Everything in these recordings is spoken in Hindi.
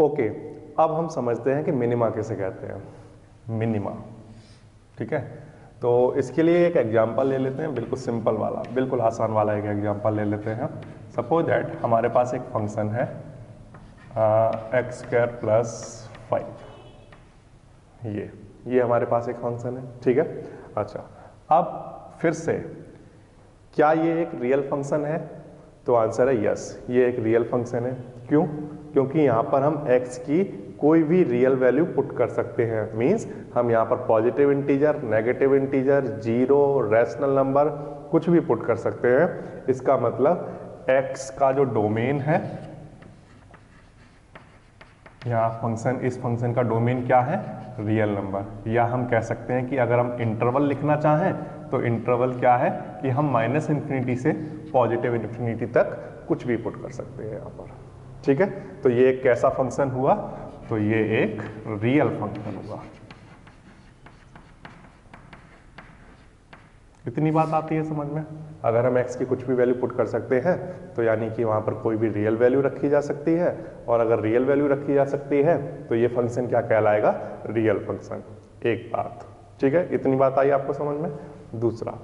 ओके अब हम समझते हैं कि मिनिमा किसे कहते हैं। मिनिमा ठीक है? तो इसके लिए एक एग्जांपल ले लेते हैं, बिल्कुल सिंपल वाला, बिल्कुल आसान वाला एक एग्जांपल ले लेते हैं सपोज़ दैट हमारे पास एक फ़ंक्शन है एक्स स्क्र प्लस फाइव ये ये हमारे पास एक फ़ंक्शन है, ठीक है? अच्छा अब फिर से, क्या ये एक रियल फ़ंक्शन है? तो आंसर है यस ये एक रियल फ़ंक्शन है। क्यों? क्योंकि यहाँ पर हम x की कोई भी रियल वैल्यू पुट कर सकते हैं। मीन्स हम यहाँ पर positive integer negative integer zero rational number कुछ भी पुट कर सकते हैं। इसका मतलब x का जो डोमेन है यहाँ फ़ंक्शन इस फ़ंक्शन का डोमेन क्या है? रियल नंबर या हम कह सकते हैं कि अगर हम इंटरवल लिखना चाहें तो इंटरवल क्या है? कि हम माइनस इन्फिनिटी से पॉजिटिव इन्फिनिटी तक कुछ भी पुट कर सकते हैं यहाँ पर। ठीक है? तो ये एक कैसा फ़ंक्शन हुआ? तो ये एक रियल फ़ंक्शन हुआ। इतनी बात आती है समझ में? अगर हम x की कुछ भी वैल्यू पुट कर सकते हैं तो यानी कि वहाँ पर कोई भी रियल वैल्यू रखी जा सकती है, और अगर रियल वैल्यू रखी जा सकती है तो ये फ़ंक्शन क्या कहलाएगा? रियल फ़ंक्शन एक बात। ठीक है? इतनी बात आई आपको समझ में? दूसरा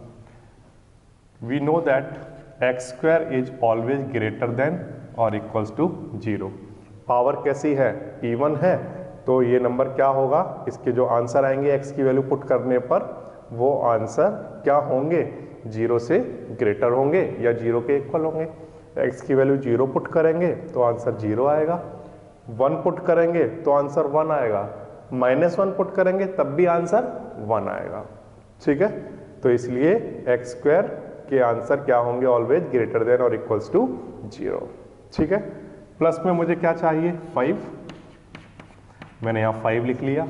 we know that x square is always greater than और इक्वल्स टू ज़ीरो पावर कैसी है? इवन है। तो ये नंबर क्या होगा? इसके जो आंसर आएँगे एक्स की वैल्यू पुट करने पर, वो आंसर क्या होंगे? ज़ीरो से ग्रेटर होंगे या ज़ीरो के इक्वल होंगे। एक्स की वैल्यू ज़ीरो पुट करेंगे तो आंसर ज़ीरो आएगा। वन पुट करेंगे तो आंसर वन आएगा। माइनस वन पुट करेंगे, तब भी आंसर वन आएगा। ठीक है? तो इसलिए एक्स स्क्वायर के आंसर क्या होंगे? ऑलवेज ग्रेटर देन और इक्वल्स टू ज़ीरो ठीक है? प्लस में मुझे क्या चाहिए? फाइव मैंने यहाँ फाइव लिख लिया।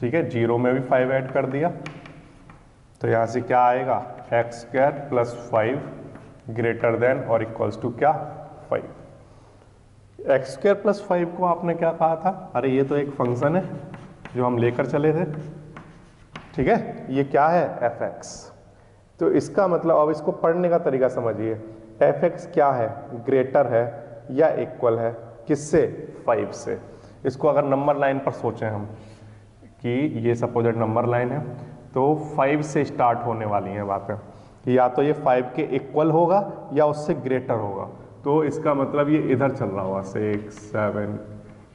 ठीक है? ज़ीरो में भी फाइव ऐड कर दिया। तो यहाँ से क्या आएगा? X square plus five greater than और इक्वल्स टू क्या? Five x square plus five को आपने क्या कहा था? अरे ये तो एक फ़ंक्शन है जो हम लेकर चले थे। ठीक है? ये क्या है? एफ़ एक्स तो इसका मतलब अब इसको पढ़ने का तरीका समझिए। एफ़ एक्स क्या है? ग्रेटर है या इक्वल है? किससे? फाइव से। इसको अगर नंबर लाइन पर सोचें हम कि ये सपोजेड नंबर लाइन है तो फाइव से स्टार्ट होने वाली हैं बातें। या तो ये फाइव के इक्वल होगा या उससे ग्रेटर होगा। तो इसका मतलब ये इधर चल रहा होगा। सिक्स सेवन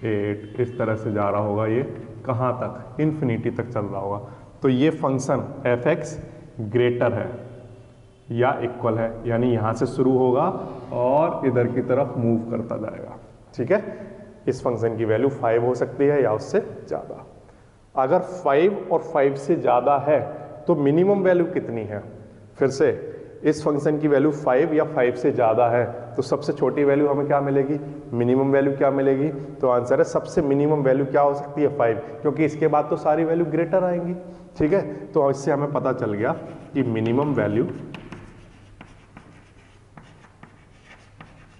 एट इस तरह से जा रहा होगा ये। कहाँ तक? इन्फिनिटी तक चल रहा होगा। तो ये फ़ंक्शन एफ़ एक्स ग्रेटर है, या इक्वल है, यानी यहाँ से शुरू होगा और इधर की तरफ़ मूव करता जाएगा। ठीक है? इस फ़ंक्शन की वैल्यू फाइव हो सकती है या उससे ज़्यादा। अगर फाइव और फाइव से ज़्यादा है तो मिनिमम वैल्यू कितनी है? फिर से, इस फ़ंक्शन की वैल्यू फाइव या फाइव से ज़्यादा है तो सबसे छोटी वैल्यू हमें क्या मिलेगी? मिनिमम वैल्यू क्या मिलेगी? तो आंसर है, सबसे मिनिमम वैल्यू क्या हो सकती है? फाइव क्योंकि इसके बाद तो सारी वैल्यू ग्रेटर आएँगी। ठीक है? तो इससे हमें पता चल गया कि मिनिमम वैल्यू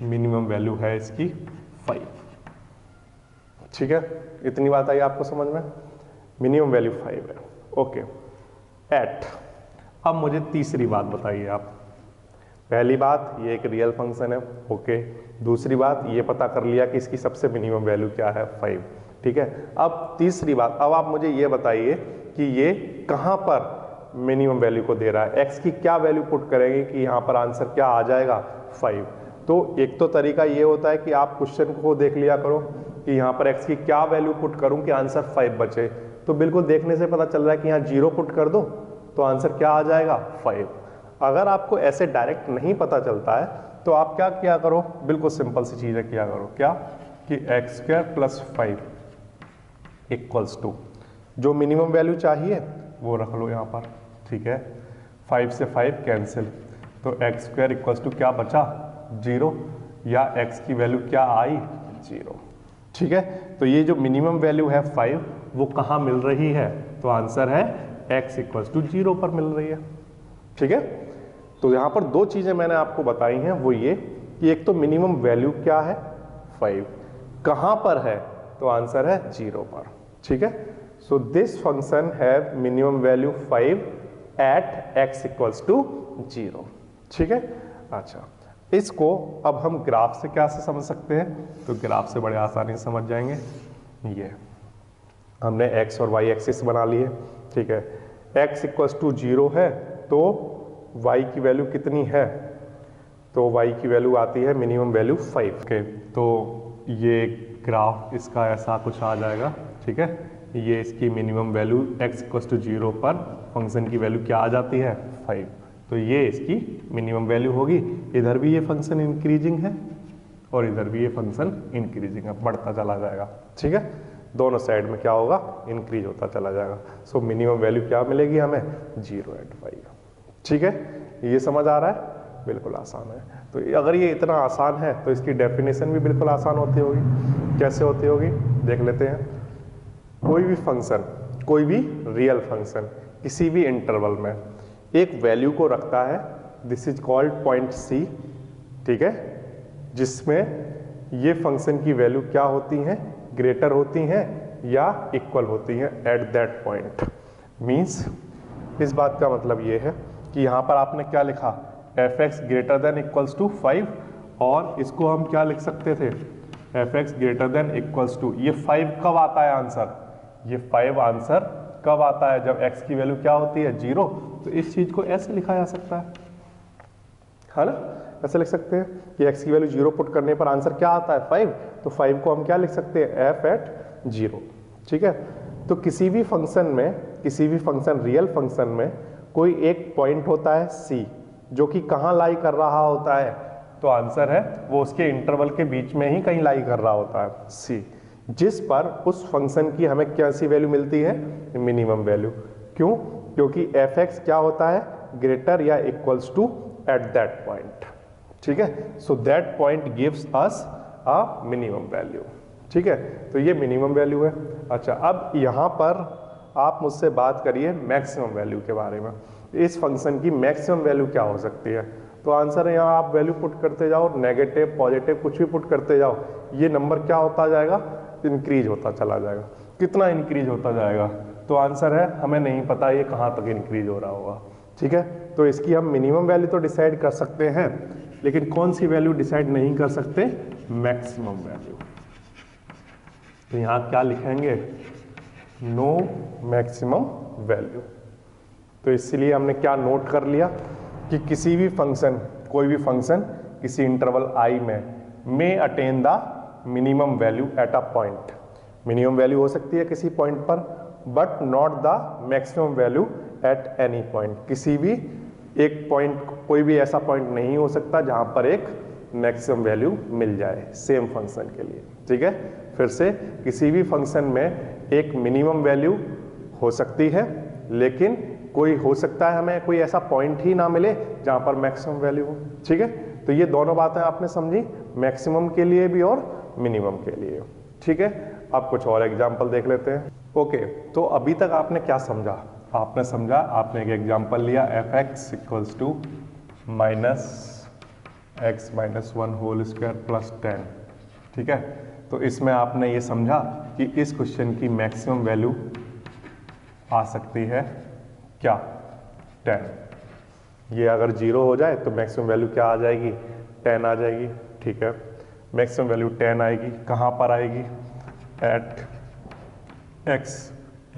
मिनिमम वैल्यू है इसकी फाइव ठीक है? इतनी बात आई आपको समझ में? मिनिमम वैल्यू फाइव है। ओके एट अब मुझे तीसरी बात बताइए आप। पहली बात, ये एक रियल फ़ंक्शन है। ओके दूसरी बात, ये पता कर लिया कि इसकी सबसे मिनिमम वैल्यू क्या है? फाइव ठीक है? अब तीसरी बात, अब आप मुझे ये बताइए कि ये कहाँ पर मिनिमम वैल्यू को दे रहा है? एक्स की क्या वैल्यू पुट करेंगे कि यहाँ पर आंसर क्या आ जाएगा? फाइव तो एक तो तरीका ये होता है कि आप क्वेश्चन को देख लिया करो कि यहाँ पर एक्स की क्या वैल्यू पुट करूँ कि आंसर फाइव बचे। तो बिल्कुल देखने से पता चल रहा है कि यहाँ ज़ीरो पुट कर दो तो आंसर क्या आ जाएगा? फाइव अगर आपको ऐसे डायरेक्ट नहीं पता चलता है तो आप क्या किया करो? बिल्कुल सिंपल सी चीज़ें किया करो। क्या? कि x square plus five equals to जो मिनिमम वैल्यू चाहिए, वो रख लो यहाँ पर, ठीक है? फाइव से फाइव कैंसिल तो एक्स स्क्वायर इक्वल्स टू क्या बचा? ज़ीरो या एक्स की वैल्यू क्या आई? ज़ीरो ठीक है? तो ये जो मिनिमम वैल्यू है फाइव वो कहाँ मिल रही है? तो आंसर है एक्स इक्वल्स टू ज़ीरो पर मिल रही है। ठीक है? तो यहाँ पर दो चीज़ें मैंने आपको बताई हैं, वो ये कि एक तो मिनिमम वैल्यू क्या है? फाइव कहाँ पर है? तो आंसर है ज़ीरो पर। ठीक है? So this function have minimum value five at x equals to zero ठीक है? अच्छा। इसको अब हम ग्राफ से क्या से समझ सकते हैं? तो ग्राफ से बड़े आसानी से समझ जाएँगे। ये। हमने x और y एक्सिस बना लिए। ठीक है? x इक्वल्स टू ज़ीरो है तो y की वैल्यू कितनी है? तो y की वैल्यू आती है मिनिमम वैल्यू फाइव के तो ये ग्राफ इसका ऐसा कुछ आ जाएगा। ठीक है? ये इसकी minimum value x equals to zero पर फ़ंक्शन की वैल्यू क्या आ जाती है? फाइव तो ये इसकी मिनिमम वैल्यू होगी। इधर भी ये फ़ंक्शन इंक्रीजिंग है और इधर भी ये फ़ंक्शन इंक्रीजिंग है। बढ़ता चला जाएगा। ठीक है? दोनों साइड में क्या होगा? इंक्रीज होता चला जाएगा। सो मिनिमम वैल्यू क्या मिलेगी हमें? ज़ीरो एंड फाइव ठीक है? ये समझ आ रहा है? बिल्कुल आसान है। तो अगर ये इतना आसान है तो इसकी डेफिनेशन भी बिल्कुल आसान होती होगी। कैसे होती होगी? देख लेते हैं। कोई भी फ़ंक्शन कोई भी रियल फ़ंक्शन किसी भी इंटरवल में, एक वैल्यू को रखता है this is called point C ठीक है? जिसमें ये फ़ंक्शन की वैल्यू क्या होती हैं? ग्रेटर होती हैं या इक्वल होती हैं एट दैट पॉइंट मींस इस बात का मतलब ये है कि यहाँ पर आपने क्या लिखा? F x greater than equals to five और इसको हम क्या लिख सकते थे? F x greater than equals to ये फाइव कब आता है आंसर? ये फाइव आंसर कब आता है? जब x की वैल्यू क्या होती है? ज़ीरो तो इस चीज़ को ऐसे लिखा जा सकता है। है ना? ऐसे लिख सकते हैं कि x की वैल्यू ज़ीरो पुट करने पर आंसर क्या आता है? फाइव तो फाइव को हम क्या लिख सकते हैं? एफ़ एट ज़ीरो ठीक है? तो किसी भी फ़ंक्शन में, किसी भी फ़ंक्शन रियल फ़ंक्शन में कोई एक पॉइंट होता है सी जो कि कहाँ लाई कर रहा होता है? तो आंसर है, वो उसके इंटरवल के बीच में ही कहीं लाई कर रहा होता है सी जिस पर उस फ़ंक्शन की हमें कैसी वैल्यू मिलती है? मिनिमम वैल्यू क्यों? क्योंकि एफ़ एक्स क्या होता है? ग्रेटर या equals to at that point ठीक है? So that point gives us a minimum value ठीक है? तो ये मिनिमम वैल्यू है। अच्छा अब यहाँ पर आप मुझसे बात करिए मैक्सिमम वैल्यू के बारे में। इस फ़ंक्शन की मैक्सिमम वैल्यू क्या हो सकती है? तो आंसर है यहाँ, आप वैल्यू पुट करते जाओ नेगेटिव पॉजिटिव कुछ भी पुट करते जाओ, ये नंबर क्या होता जाएगा? इंक्रीज होता चला जाएगा। कितना इंक्रीज होता जाएगा? तो आंसर है, हमें नहीं पता ये कहाँ तक इंक्रीज हो रहा होगा। ठीक है? तो इसकी हम मिनिमम वैल्यू तो डिसाइड कर सकते हैं, लेकिन कौन सी वैल्यू डिसाइड नहीं कर सकते? मैक्सिमम वैल्यू तो यहाँ क्या लिखेंगे? नो मैक्सिमम वैल्यू तो इसलिए हमने क्या नोट कर लिया कि किसी भी फ़ंक्शन कोई भी फ़ंक्शन किसी इंटरवल आई में may attain the minimum value at a point minimum value हो सकती है किसी पॉइंट पर but not the maximum value at any point किसी भी एक पॉइंट कोई भी ऐसा पॉइंट नहीं हो सकता जहाँ पर एक मैक्सिमम वैल्यू मिल जाए सेम फ़ंक्शन के लिए। ठीक है? फिर से, किसी भी फ़ंक्शन में एक मिनिमम वैल्यू हो सकती है, लेकिन कोई हो सकता है हमें कोई ऐसा पॉइंट ही ना मिले जहाँ पर मैक्सिमम वैल्यू हो। ठीक है? तो ये दोनों बातें आपने समझी मैक्सिमम के लिए भी और मिनिमम के लिए। ठीक है? अब कुछ और एग्ज़ाम्पल देख लेते हैं। ओके तो अभी तक आपने क्या समझा? आपने समझा, आपने एक एग्ज़ाम्पल लिया f x equals to minus x minus one whole square plus ten ठीक है? तो इसमें आपने ये समझा कि इस क्वेश्चन की मैक्सिमम वैल्यू आ सकती है क्या? टेन ये अगर ज़ीरो हो जाए तो मैक्सिमम वैल्यू क्या आ जाएगी? टेन आ जाएगी। ठीक है? मैक्सिमम वैल्यू टेन आएगी। कहाँ पर आएगी? एट एक्स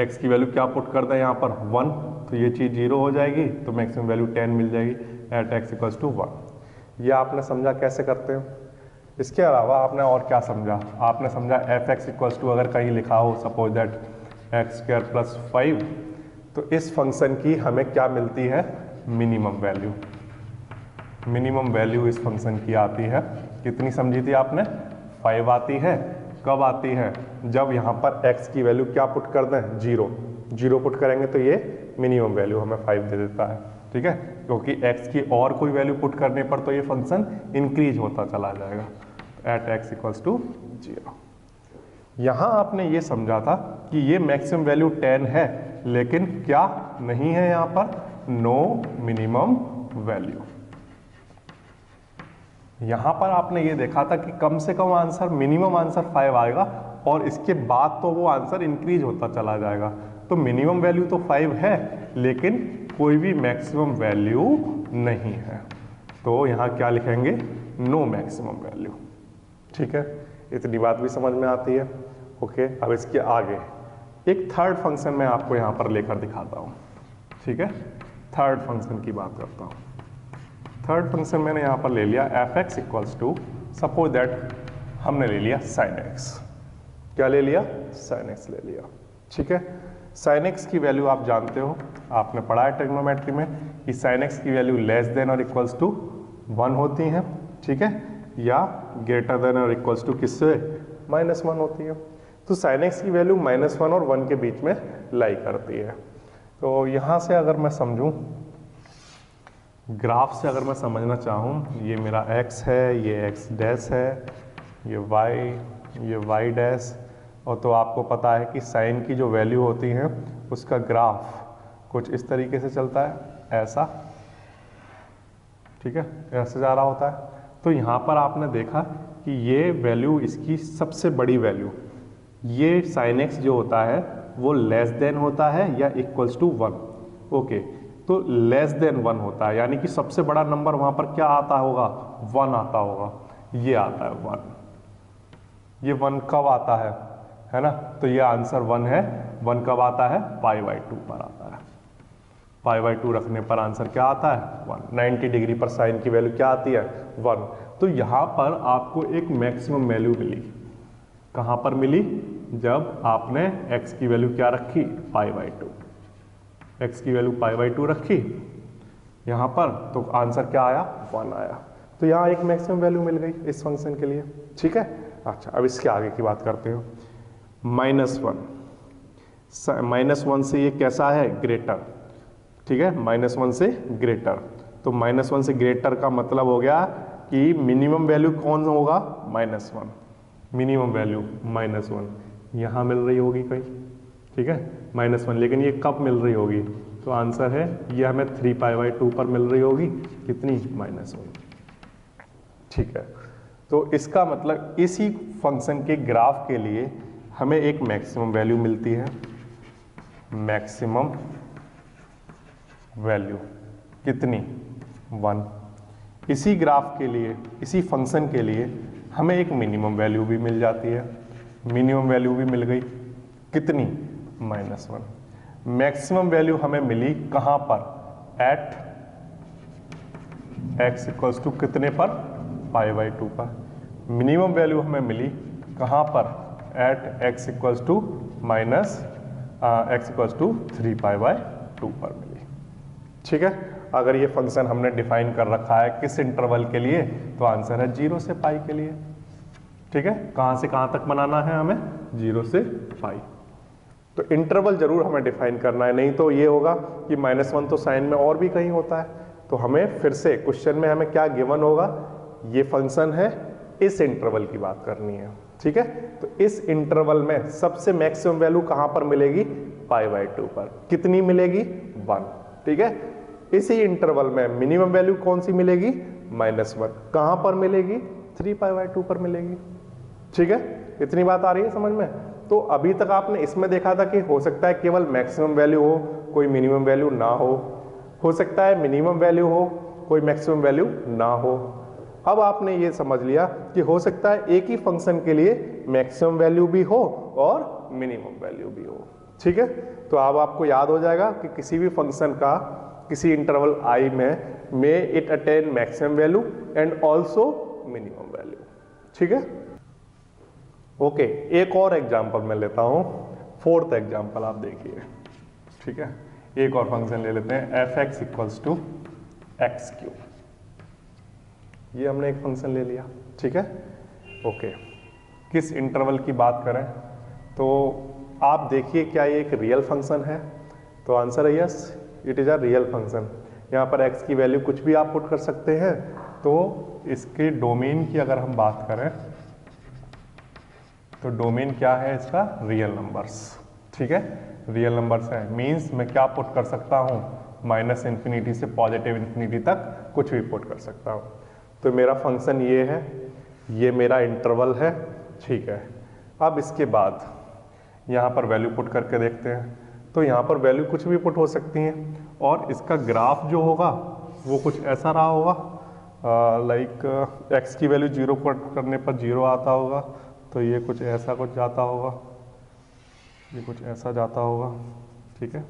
एक्स की वैल्यू क्या पुट कर दें यहाँ पर? वन तो ये चीज़ ज़ीरो हो जाएगी तो मैक्सिमम वैल्यू टेन मिल जाएगी। At x equals to one ये आपने समझा कैसे करते हैं? इसके अलावा आपने और क्या समझा? आपने समझा एफ़ एक्स इक्वल्स टू अगर कहीं लिखा हो suppose that x square plus five तो इस फ़ंक्शन की हमें क्या मिलती है? मिनिमम वैल्यू मिनिमम वैल्यू इस फ़ंक्शन की आती है। कितनी समझी थी आपने? फाइव आती है, कब आती है? जब यहाँ पर x की वैल्यू क्या पुट कर दें? ज़ीरो ज़ीरो पुट करेंगे तो ये मिनिमम वैल्यू हमें फाइव दे देता है, ठीक है? क्योंकि x की और कोई वैल्यू पुट करने पर तो ये फ़ंक्शन इंक्रीज होता चला जाएगा. At x equals to zero यहाँ आपने ये समझा था कि ये मैक्सिमम वैल्यू टेन है, लेकिन क्या नहीं है यहाँ पर? नो मिनिमम वैल्यू यहाँ पर आपने ये देखा था कि कम से कम आंसर मिनिमम आंसर फाइव आएगा और इसके बाद तो वो आंसर इंक्रीज होता चला जाएगा। तो मिनिमम वैल्यू तो फाइव है, लेकिन कोई भी मैक्सिमम वैल्यू नहीं है। तो यहाँ क्या लिखेंगे? नो मैक्सिमम वैल्यू ठीक है? इतनी बात भी समझ में आती है। ओके अब इसके आगे। एक थर्ड फ़ंक्शन मैं आपको यहाँ पर लेकर दिखाता हूँ। ठीक है? थर्ड फ़ंक्शन की बात करता हूँ। थर्ड फ़ंक्शन मैंने यहाँ पर ले लिया f x equals to suppose that हमने ले लिया साइन एक्स क्या ले लिया? साइन एक्स ले लिया। ठीक है? साइन एक्स की वैल्यू आप जानते हो, आपने पढ़ा है टेक्नोमेट्री में कि साइन एक्स की वैल्यू लेस देन और इक्वल्स टू वन होती हैं। ठीक है? या ग्रेटर देन और इक्वल्स टू किससे? माइनस वन होती है। तो साइन एक्स की वैल्यू माइनस वन और वन के बीच में लाई करती है। तो यहाँ से अगर मैं समझूँ ग्राफ से अगर मैं समझना चाहूँ, ये मेरा x है, ये x डैश है, ये y ये y डैश और तो आपको पता है कि साइन की जो वैल्यू होती है, उसका ग्राफ कुछ इस तरीके से चलता है, ऐसा। ठीक है? ऐसे जा रहा होता है। तो यहाँ पर आपने देखा कि ये वैल्यू इसकी सबसे बड़ी वैल्यू ये साइन एक्स जो होता है, वो लेस देन होता है या इक्वल्स टू वन ओके तो लेस देन वन होता है। यानी कि सबसे बड़ा नंबर वहाँ पर क्या आता होगा? वन आता होगा। ये आता है वन ये वन कब आता है? है ना? तो ये आंसर वन है। वन कब आता है? पाई बाई टू पर आता है। पाई बाई टू रखने पर आंसर क्या आता है? वन नाइन्टी डिग्री पर साइन की वैल्यू क्या आती है? वन तो यहाँ पर आपको एक मैक्सिमम वैल्यू मिली। कहाँ पर मिली? जब आपने x की वैल्यू क्या रखी? पाई बाई टू एक्स की वैल्यू पाई बाई टू रखी। यहाँ पर तो आंसर क्या आया? वन आया। तो यहाँ एक मैक्सिमम वैल्यू मिल गई इस फ़ंक्शन के लिए। ठीक है? अच्छा अब इसके आगे की बात करते हो। माइनस वन माइनस वन से ये कैसा है? ग्रेटर ठीक है? माइनस वन से ग्रेटर तो माइनस वन से ग्रेटर का मतलब हो गया कि मिनिमम वैल्यू कौन होगा? Minus one minimum value minus one यहाँ मिल रही होगी कहीं। ठीक है? माइनस वन, लेकिन ये कब मिल रही होगी? तो आंसर है, ये हमें थ्री पाई बाई टू पर मिल रही होगी, कितनी? Minus one. ठीक है। तो इसका मतलब इसी फ़ंक्शन के ग्राफ के लिए हमें एक मैक्सिमम वैल्यू मिलती है। मैक्सिमम वैल्यू कितनी? वन। इसी ग्राफ के लिए, इसी फ़ंक्शन के लिए हमें एक मिनिमम वैल्यू भी मिल जाती है। मिनिमम वैल्यू भी मिल गई। कितनी? Minus one. मैक्सिमम वैल्यू हमें मिली कहाँ पर? एट एक्स इक्वल्स टू कितने पर? पाई बाई टू पर। मिनिमम वैल्यू हमें मिली कहाँ पर? At x equals to minus x equals to three pi by two पर मिली। ठीक है? अगर ये फ़ंक्शन हमने डिफाइन कर रखा है किस इंटरवल के लिए तो आंसर है ज़ीरो से पाई के लिए। ठीक है? कहाँ से कहाँ तक बनाना है हमें? ज़ीरो से पाई तो इंटरवल ज़रूर हमें डिफाइन करना है, नहीं तो ये होगा कि माइनस वन तो साइन में और भी कहीं होता है। तो हमें फिर से क्वेश्चन में हमें क्या गिवन होगा? ये फ़ंक्शन है, इस इंटरवल की बात करनी है। ठीक है? तो इस इंटरवल में सबसे मैक्सिमम वैल्यू कहाँ पर मिलेगी? पाई बाई टू पर। कितनी मिलेगी? वन ठीक है? इसी इंटरवल में मिनिमम वैल्यू कौन सी मिलेगी? माइनस वन कहाँ पर मिलेगी? थ्री पाई बाई टू पर मिलेगी। ठीक है? इतनी बात आ रही है समझ में? तो अभी तक आपने इसमें देखा था कि हो सकता है केवल मैक्सिमम वैल्यू हो, कोई मिनिमम वैल्यू ना हो। हो सकता है मिनिमम वैल्यू हो, कोई मैक्सिमम वैल्यू ना हो। अब आपने ये समझ लिया कि हो सकता है एक ही फ़ंक्शन के लिए मैक्सिमम वैल्यू भी हो और मिनिमम वैल्यू भी हो। ठीक है? तो अब आपको याद हो जाएगा कि किसी भी फ़ंक्शन का, किसी इंटरवल आई में may it attain maximum value and also minimum value ठीक है? ओके एक और एग्ज़ाम्पल मैं लेता हूँ। फोर्थ एग्ज़ाम्पल आप देखिए। ठीक है? एक और फ़ंक्शन ले लेते हैं। F x equals to x cube ये हमने एक फ़ंक्शन ले लिया। ठीक है? ओके किस इंटरवल की बात करें? तो आप देखिए क्या ये एक रियल फ़ंक्शन है? तो आंसर है yes it is a real function यहाँ पर x की वैल्यू कुछ भी आप पुट कर सकते हैं। तो इसके डोमेन की अगर हम बात करें तो डोमेन क्या है इसका? रियल नंबर्स ठीक है? रियल नंबर्स है। मींस मैं क्या पुट कर सकता हूँ? माइनस इन्फिनिटी से पॉजिटिव इन्फिनिटी तक कुछ भी पुट कर सकता हूँ। तो मेरा फ़ंक्शन ये है। ये मेरा इंटरवल है। ठीक है। अब इसके बाद यहाँ पर वैल्यू पुट करके देखते हैं। तो यहाँ पर वैल्यू कुछ भी पुट हो सकती हैं। और इसका ग्राफ जो होगा, वो कुछ ऐसा रहा होगा। लाइक एक्स की वैल्यू ज़ीरो पुट करने पर ज़ीरो आता होगा। तो ये कुछ ऐसा कुछ जाता होगा। ये कुछ ऐसा जाता होगा। ठीक है?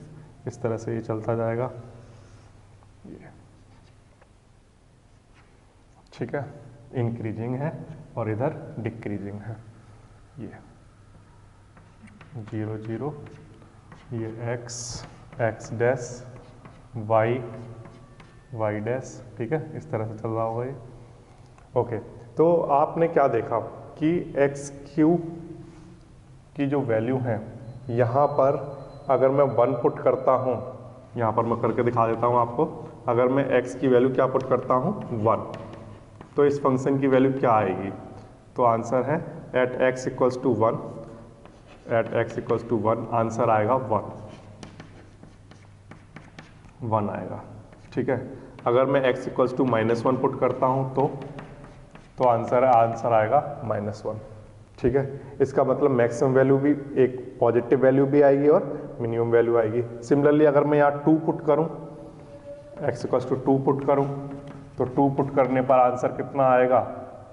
इस तरह से ये चलता जाएगा। ये। ठीक है? इंक्रीजिंग है और इधर डिक्रीजिंग है। ये। Zero zero. ये x x dash y y dash ठीक है? इस तरह से चल रहा होगा ये। ओके। तो आपने क्या देखा? कि एक्स क्यू की जो वैल्यू है, यहाँ पर अगर मैं वन पुट करता हूँ, यहाँ पर मैं करके दिखा देता हूँ आपको, अगर मैं x की वैल्यू क्या पुट करता हूँ? वन तो इस फ़ंक्शन की वैल्यू क्या आएगी? तो आंसर है at x equals to one at x equals to one answer आएगा वन वन आएगा. ठीक है? अगर मैं x equals to minus one put करता हूँ तो तो आंसर आंसर आएगा माइनस वन ठीक है? इसका मतलब मैक्सिमम वैल्यू भी, एक पॉजिटिव वैल्यू भी आएगी और मिनिमम वैल्यू आएगी. सिमिलरली अगर मैं यहाँ टू पुट करूँ x equals to two put करूँ तो टू पुट करने पर आंसर कितना आएगा?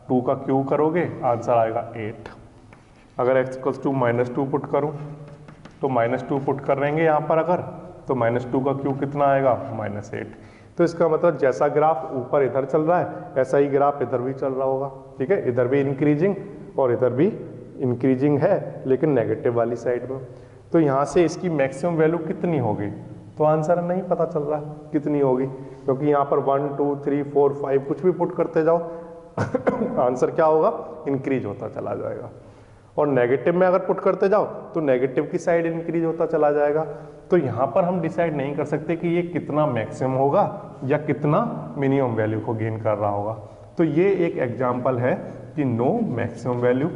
टू का क्यू करोगे? आंसर आएगा एट अगर x equals to minus two put करूँ तो माइनस टू पुट कर यहाँ पर अगर तो माइनस टू का क्यू कितना आएगा? माइनस एट तो इसका मतलब जैसा ग्राफ ऊपर इधर चल रहा है, ऐसा ही ग्राफ इधर भी चल रहा होगा, ठीक है? इधर भी इंक्रीजिंग और इधर भी इंक्रीजिंग है, लेकिन नेगेटिव वाली साइड में। तो यहाँ से इसकी मैक्सिमम वैल्यू कितनी होगी? तो आंसर नहीं पता चल रहा कितनी होगी, क्योंकि यहाँ पर one two three four five कुछ भी पुट करते जाओ आंसर क्या होगा? इंक्रीज होता चला जाएगा। और नेगेटिव में अगर पुट करते जाओ तो नेगेटिव की साइड इंक्रीज होता चला जाएगा। तो यहाँ पर हम डिसाइड नहीं कर सकते कि ये कितना मैक्सिमम होगा या कितना मिनिमम वैल्यू को गेन कर रहा होगा। तो ये एक एग्ज़ाम्पल है कि नो मैक्सिमम वैल्यू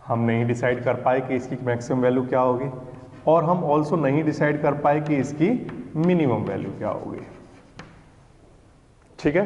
हम नहीं डिसाइड कर पाए कि इसकी मैक्सिमम वैल्यू क्या होगी, और हम ऑल्सो नहीं डिसाइड कर पाए कि इसकी मिनिमम वैल्यू क्या होगी। ठीक है?